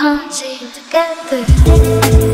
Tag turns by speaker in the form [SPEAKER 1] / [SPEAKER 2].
[SPEAKER 1] hungry together.